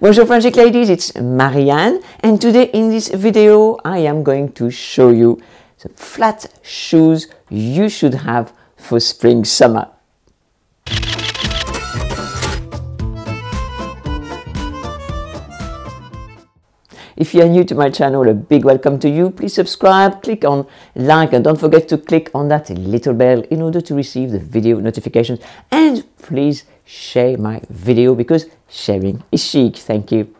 Bonjour Frenchic ladies, it's Marie-Anne and today in this video I am going to show you the flat shoes you should have for spring summer. If you are new to my channel, a big welcome to you. Please subscribe, click on like and don't forget to click on that little bell in order to receive the video notifications and please share my video because sharing is chic. Thank you.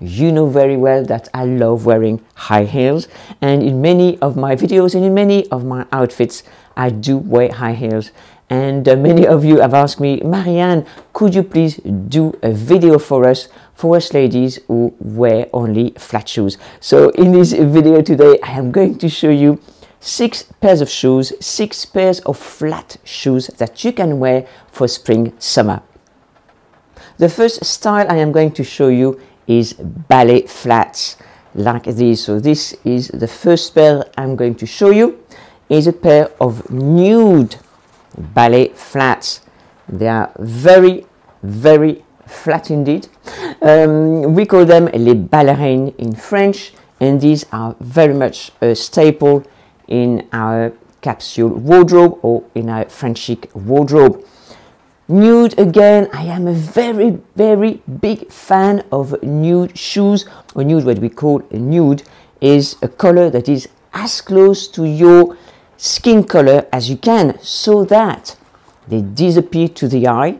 You know very well that I love wearing high heels and in many of my videos and in many of my outfits I do wear high heels and uh, many of you have asked me, Marie-Anne, could you please do a video for us, for us ladies who wear only flat shoes? So in this video today, I am going to show you six pairs of shoes, six pairs of flat shoes that you can wear for spring, summer. The first style I am going to show you is ballet flats like this. So this is the first pair I'm going to show you is a pair of nude ballet flats. They are very, very flat indeed. Um, we call them les ballerines in French, and these are very much a staple in our capsule wardrobe or in our French chic wardrobe. Nude again, I am a very, very big fan of nude shoes, or nude, what we call nude, is a color that is as close to your skin color as you can so that they disappear to the eye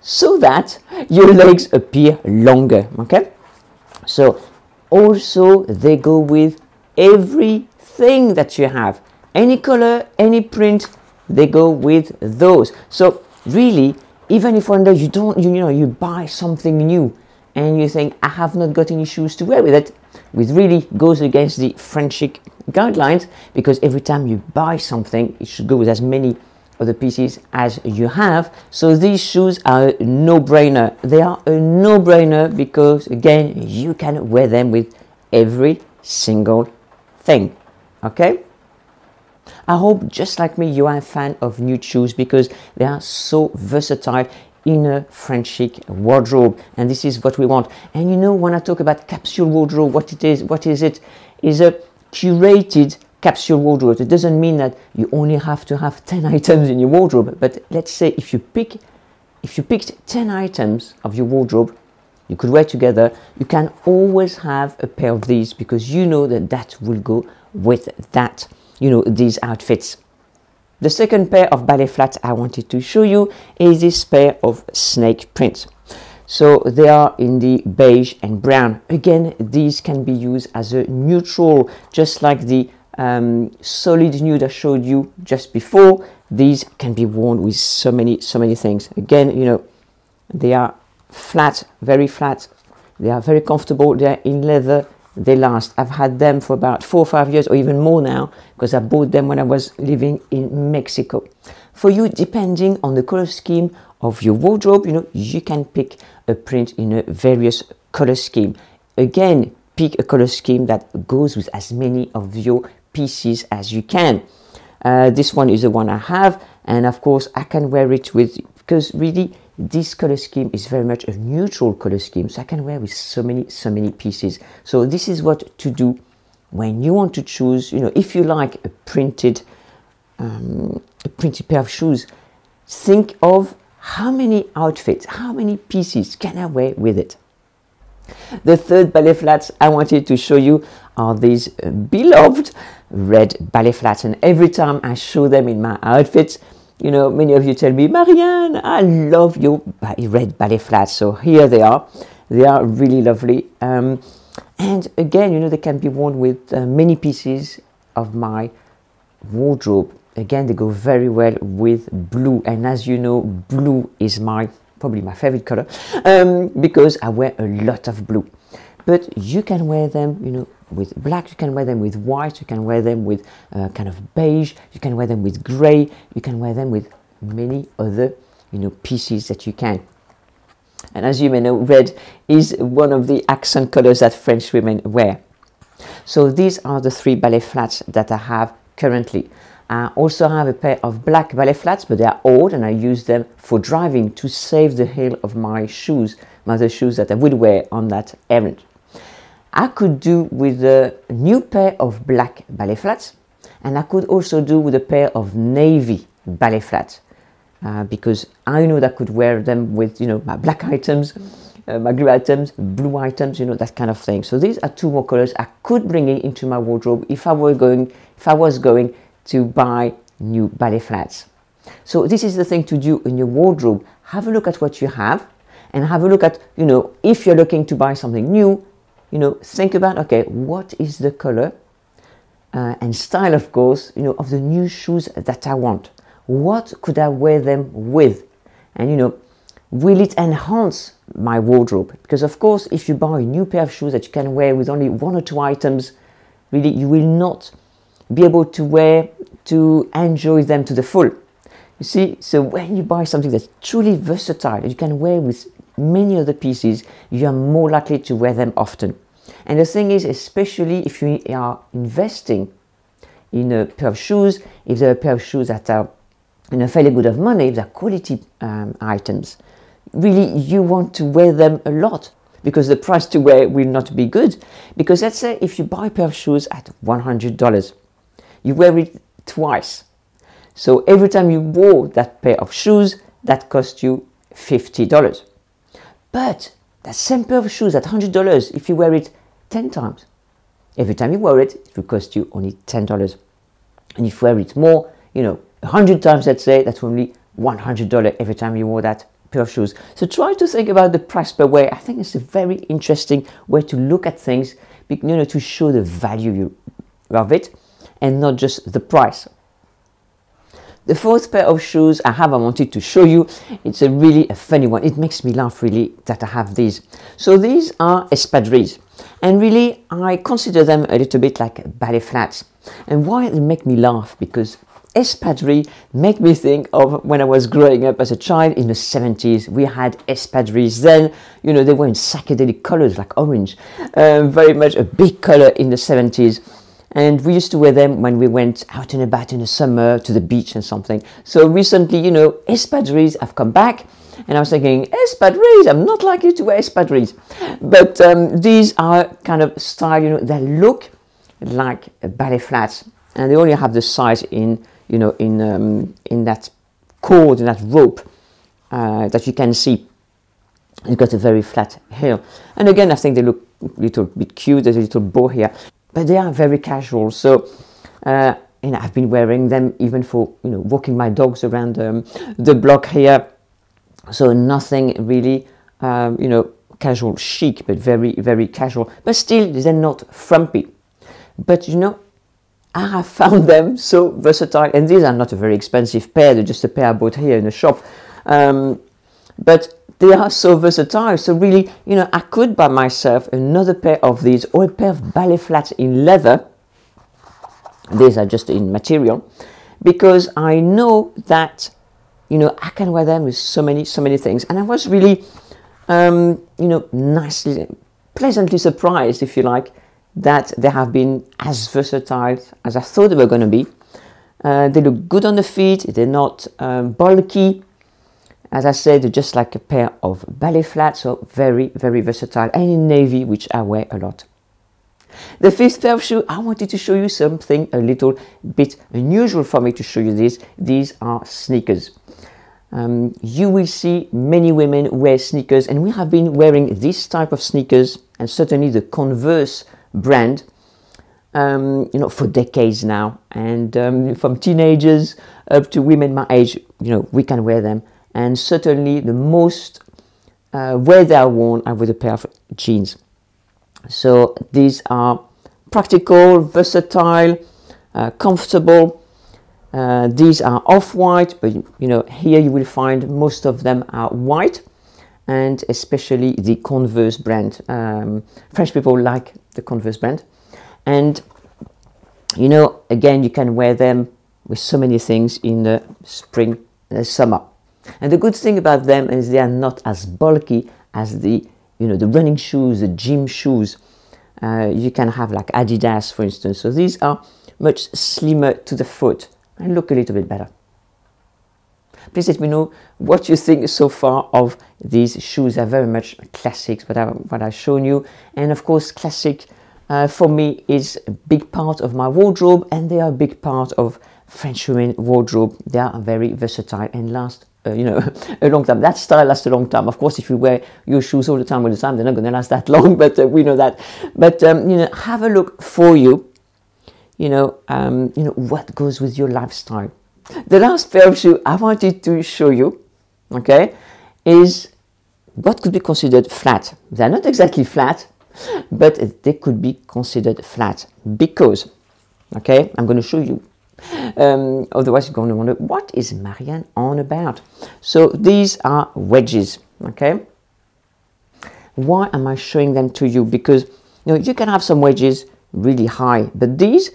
so that your legs appear longer okay? So also they go with everything that you have. Any color any print they go with those. So really even if one day you don't you, you know you buy something new and you think I have not got any shoes to wear with it, which really goes against the French chic guidelines because every time you buy something, it should go with as many of the pieces as you have. So these shoes are a no-brainer. They are a no-brainer because again, you can wear them with every single thing. Okay? I hope just like me you are a fan of new shoes because they are so versatile in a French chic wardrobe and this is what we want and you know when I talk about capsule wardrobe what it is what is it is a curated capsule wardrobe it doesn't mean that you only have to have 10 items in your wardrobe but let's say if you pick if you picked 10 items of your wardrobe you could wear together you can always have a pair of these because you know that that will go with that you know these outfits the second pair of ballet flats I wanted to show you is this pair of snake prints. So they are in the beige and brown. Again, these can be used as a neutral, just like the um, solid nude I showed you just before. These can be worn with so many, so many things. Again, you know, they are flat, very flat. They are very comfortable. They are in leather they last. I've had them for about four or five years or even more now because I bought them when I was living in Mexico. For you, depending on the color scheme of your wardrobe, you know, you can pick a print in a various color scheme. Again, pick a color scheme that goes with as many of your pieces as you can. Uh, this one is the one I have and of course I can wear it with because really this color scheme is very much a neutral color scheme so I can wear with so many so many pieces so this is what to do when you want to choose you know if you like a printed um, a printed pair of shoes think of how many outfits how many pieces can I wear with it the third ballet flats I wanted to show you are these beloved red ballet flats and every time I show them in my outfits you know, many of you tell me, Marie-Anne, I love your red ballet flats. So here they are. They are really lovely. Um, and again, you know, they can be worn with uh, many pieces of my wardrobe. Again, they go very well with blue. And as you know, blue is my probably my favorite color um, because I wear a lot of blue. But you can wear them, you know, with black, you can wear them with white, you can wear them with uh, kind of beige, you can wear them with gray, you can wear them with many other, you know, pieces that you can. And as you may know, red is one of the accent colors that French women wear. So these are the three ballet flats that I have currently. I also have a pair of black ballet flats, but they are old and I use them for driving to save the heel of my shoes, my other shoes that I would wear on that errand. I could do with a new pair of black ballet flats and I could also do with a pair of navy ballet flats uh, because I know that I could wear them with, you know, my black items, uh, my grey items, blue items, you know, that kind of thing. So these are two more colors I could bring in into my wardrobe if I were going, if I was going to buy new ballet flats. So this is the thing to do in your wardrobe. Have a look at what you have and have a look at, you know, if you're looking to buy something new, you know, think about, okay, what is the color uh, and style, of course, you know, of the new shoes that I want. What could I wear them with? And, you know, will it enhance my wardrobe? Because, of course, if you buy a new pair of shoes that you can wear with only one or two items, really, you will not be able to wear to enjoy them to the full. You see, so when you buy something that's truly versatile, you can wear with many other pieces, you are more likely to wear them often. And the thing is, especially if you are investing in a pair of shoes, if they're a pair of shoes that are in a fairly good of money, if they're quality um, items, really you want to wear them a lot because the price to wear will not be good. Because let's say if you buy a pair of shoes at $100, you wear it twice. So every time you wore that pair of shoes, that cost you $50. But that same pair of shoes at $100, if you wear it 10 times, every time you wear it, it will cost you only $10. And if you wear it more, you know, 100 times, let's say, that's only $100 every time you wore that pair of shoes. So try to think about the price per wear. I think it's a very interesting way to look at things, you know, to show the value of it and not just the price. The fourth pair of shoes I have, I wanted to show you. It's a really a funny one. It makes me laugh really that I have these. So these are espadrilles. And really, I consider them a little bit like ballet flats. And why they make me laugh? Because espadrille make me think of when I was growing up as a child in the 70s. We had espadrilles then, you know, they were in psychedelic colors like orange, uh, very much a big color in the 70s and we used to wear them when we went out and about in the summer to the beach and something. So recently, you know, espadrilles have come back, and I was thinking, espadrilles, I'm not likely to wear espadrilles. But um, these are kind of style, you know, they look like ballet flats, and they only have the size in, you know, in, um, in that cord, in that rope uh, that you can see. It's got a very flat heel. And again, I think they look a little bit cute. There's a little bow here but they are very casual. So, uh, and I've been wearing them even for you know walking my dogs around um, the block here. So nothing really, um, you know, casual chic, but very very casual. But still, they're not frumpy. But you know, I have found them so versatile, and these are not a very expensive pair. They're just a pair I bought here in the shop. Um, but they are so versatile. So really, you know, I could buy myself another pair of these or a pair of ballet flats in leather. These are just in material because I know that, you know, I can wear them with so many, so many things. And I was really, um, you know, nicely, pleasantly surprised, if you like, that they have been as versatile as I thought they were going to be. Uh, they look good on the feet. They're not um, bulky as I said, they're just like a pair of ballet flats, so very, very versatile, and in navy, which I wear a lot. The fifth pair of shoes, I wanted to show you something a little bit unusual for me to show you this. These are sneakers. Um, you will see many women wear sneakers, and we have been wearing this type of sneakers, and certainly the Converse brand, um, you know, for decades now. And um, from teenagers up to women my age, you know, we can wear them and certainly the most uh, where they are worn are with a pair of jeans. So these are practical, versatile, uh, comfortable. Uh, these are off-white, but you know here you will find most of them are white, and especially the Converse brand. Um, French people like the Converse brand, and you know again you can wear them with so many things in the spring and the summer. And the good thing about them is they are not as bulky as the, you know, the running shoes, the gym shoes. Uh, you can have like Adidas, for instance. So these are much slimmer to the foot and look a little bit better. Please let me know what you think so far of these shoes. They're very much classics, what, I, what I've shown you. And of course, classic uh, for me is a big part of my wardrobe and they are a big part of French women wardrobe. They are very versatile and last uh, you know, a long time. That style lasts a long time. Of course, if you wear your shoes all the time, all the time, they're not going to last that long. But uh, we know that. But um, you know, have a look for you. You know, um, you know what goes with your lifestyle. The last shoes I wanted to show you, okay, is what could be considered flat. They're not exactly flat, but they could be considered flat because, okay, I'm going to show you um, otherwise, you're going to wonder, what is Marie-Anne on about? So these are wedges, okay? Why am I showing them to you? Because, you know, you can have some wedges really high, but these,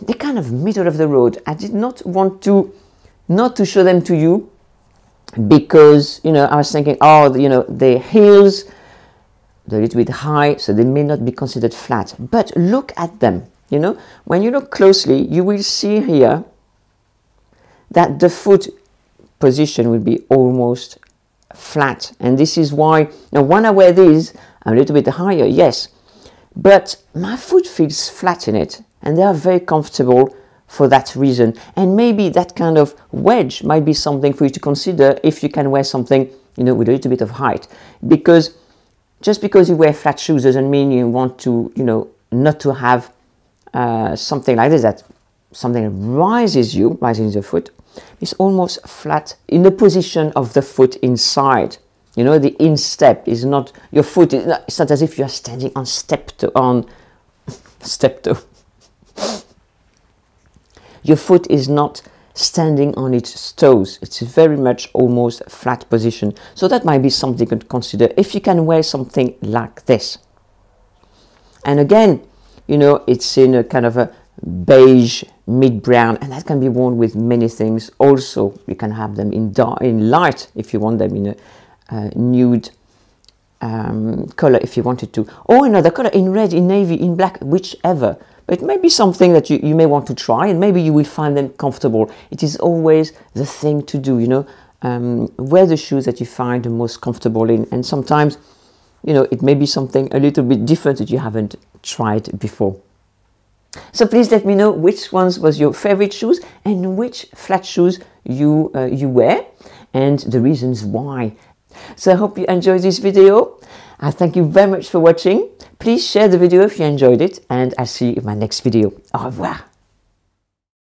they're kind of middle of the road. I did not want to, not to show them to you because, you know, I was thinking, oh, you know, the heels, they're a little bit high, so they may not be considered flat. But look at them. You know, when you look closely, you will see here that the foot position will be almost flat. And this is why, now when I wear these, I'm a little bit higher, yes, but my foot feels flat in it and they are very comfortable for that reason. And maybe that kind of wedge might be something for you to consider if you can wear something, you know, with a little bit of height. Because just because you wear flat shoes doesn't mean you want to, you know, not to have uh, something like this, that something rises you, rises the foot, is almost flat in the position of the foot inside. You know, the instep is not your foot. Is not, it's not as if you are standing on step to on step to. Your foot is not standing on its toes. It's very much almost flat position. So that might be something to consider if you can wear something like this. And again, you know, it's in a kind of a beige mid brown and that can be worn with many things also you can have them in dark in light if you want them in a nude um, color if you wanted to or another color in red in navy in black whichever but it may be something that you, you may want to try and maybe you will find them comfortable it is always the thing to do you know um, wear the shoes that you find the most comfortable in and sometimes you know, it may be something a little bit different that you haven't tried before. So please let me know which ones was your favorite shoes and which flat shoes you, uh, you wear and the reasons why. So I hope you enjoyed this video. I thank you very much for watching. Please share the video if you enjoyed it and I'll see you in my next video. Au revoir.